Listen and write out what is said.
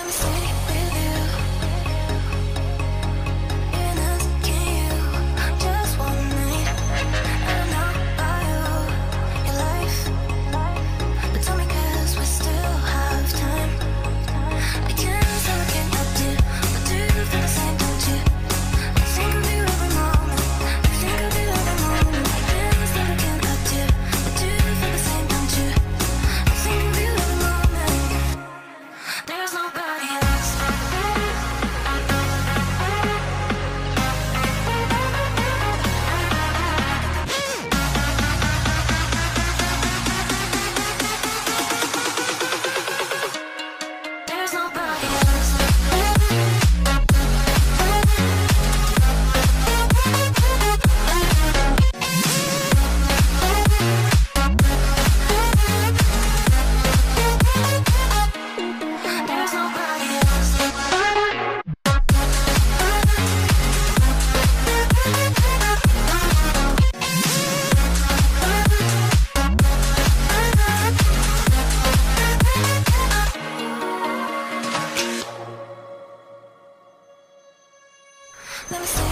I'm sorry. Let me see.